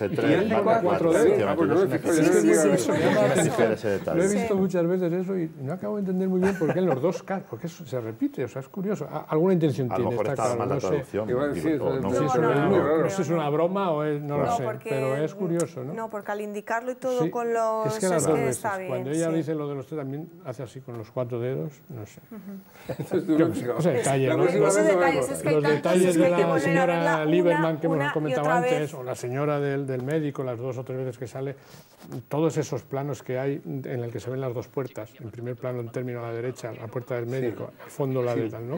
Speaker 3: Lo he visto muchas veces eso y no acabo de entender muy bien por qué en los dos casos, porque eso se repite, o sea, es curioso. Alguna intención tiene, está
Speaker 2: está
Speaker 3: claro,
Speaker 2: mal la
Speaker 3: no sé.
Speaker 2: no sé
Speaker 1: No,
Speaker 3: si es- una broma o es, no lo sé,
Speaker 1: porque-
Speaker 3: pero es curioso, ¿no?
Speaker 1: No, porque al indicarlo y todo
Speaker 3: Sí,
Speaker 1: con los...
Speaker 3: es que las dos veces,
Speaker 1: está bien,
Speaker 3: cuando ella
Speaker 1: sí.
Speaker 3: dice lo de los tres, también hace así con los cuatro dedos, no sé. Sea, detalles, los detalles de la señora Lieberman que hemos comentado antes, o la señora del, del médico, las dos o tres veces que sale, todos esos planos que hay en el que se ven las dos puertas, en primer plano en término a la derecha, la puerta del médico, al fondo la de tal, ¿no?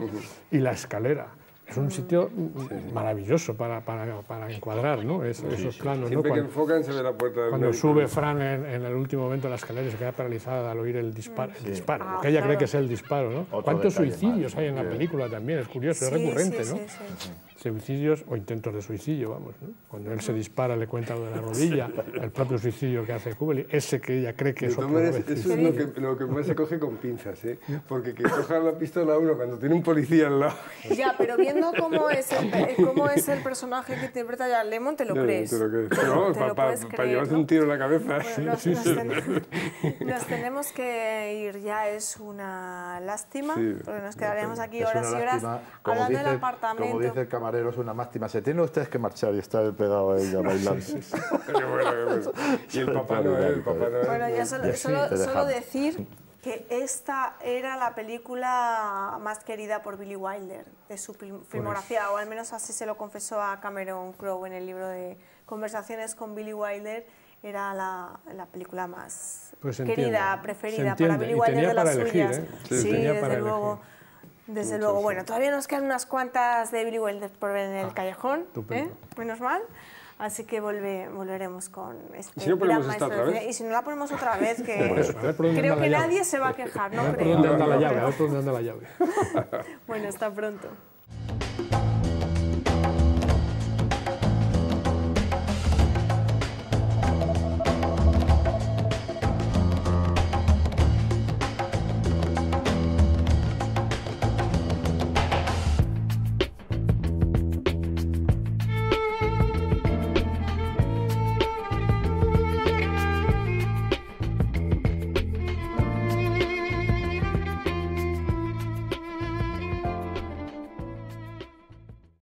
Speaker 3: Y la escalera. Es un sitio mm, maravilloso para, para, para encuadrar, ¿no? Es- esos planos, ¿no?
Speaker 4: Siempre que
Speaker 3: Cuando-
Speaker 4: enfocan se ve la puerta del
Speaker 3: cuando
Speaker 4: médico.
Speaker 3: sube Fran en, en el último momento de la escalera y se queda paralizada al oír el disparo, el disparo
Speaker 1: Ah,
Speaker 3: lo que ella cree
Speaker 1: claro.
Speaker 3: que es el disparo, ¿no?
Speaker 2: Otro
Speaker 3: ¿Cuántos suicidios
Speaker 2: más,
Speaker 3: hay en la
Speaker 2: sí.
Speaker 3: película también? Es curioso, es
Speaker 1: Sí,
Speaker 3: recurrente,
Speaker 1: sí,
Speaker 3: ¿no?
Speaker 1: Sí, sí.
Speaker 3: Suicidios o intentos de suicidio, vamos, ¿no? Cuando él se dispara, le cuenta lo de la rodilla, el propio suicidio que hace Kubelik, ese que ella cree que
Speaker 4: De
Speaker 3: es otro
Speaker 4: maneras, eso es lo que, lo que más se coge con pinzas, ¿eh? Porque que coja la pistola uno cuando tiene un policía al lado.
Speaker 1: Ya, pero viendo cómo es el, cómo es el personaje que interpreta Jan Lemon, te lo
Speaker 4: Ya,
Speaker 1: crees.
Speaker 4: te lo crees.
Speaker 1: Lo
Speaker 4: para
Speaker 1: creer,
Speaker 4: llevarse
Speaker 1: ¿no?
Speaker 4: un tiro en la cabeza.
Speaker 1: Bueno, nos, nos ten- nos tenemos que ir ya, es una lástima,
Speaker 4: Sí.
Speaker 1: porque nos quedaríamos aquí horas y horas hablando
Speaker 2: dice,
Speaker 1: del apartamento.
Speaker 2: como dice el camarero, es una lástima. Se tienen ustedes que marchar y estar pegado a ella bailando.
Speaker 4: Qué bueno, qué bueno. Y el papá el papá Noel.
Speaker 1: Bueno, ya solo, solo,
Speaker 2: te
Speaker 1: solo
Speaker 2: dejamos.
Speaker 1: decir que esta era la película más querida por Billy Wilder de su filmografía, o al menos así se lo confesó a Cameron Crowe en el libro de Conversaciones con Billy Wilder, era la, la película más
Speaker 3: Pues
Speaker 1: querida, preferida para Billy Wilder de las
Speaker 3: para elegir,
Speaker 1: suyas.
Speaker 3: ¿eh?
Speaker 4: Sí,
Speaker 1: Sí,
Speaker 3: tenía
Speaker 1: desde
Speaker 3: para
Speaker 1: luego.
Speaker 3: elegir.
Speaker 1: Desde
Speaker 4: Muchas,
Speaker 1: luego, bueno, todavía nos quedan unas cuantas de Billy Wilder por ver en el
Speaker 3: Ah,
Speaker 1: callejón. ¿eh? menos mal. Así que volve- volveremos con este
Speaker 4: ¿Y si no
Speaker 1: gran maestro
Speaker 4: otra vez?
Speaker 1: Y si no la ponemos otra vez, que
Speaker 3: eso,
Speaker 1: creo que nadie se va a quejar, no
Speaker 3: A ver por
Speaker 1: creo.
Speaker 3: dónde anda la llave, a
Speaker 1: creo.
Speaker 3: ver por dónde anda la llave.
Speaker 1: Bueno, hasta pronto.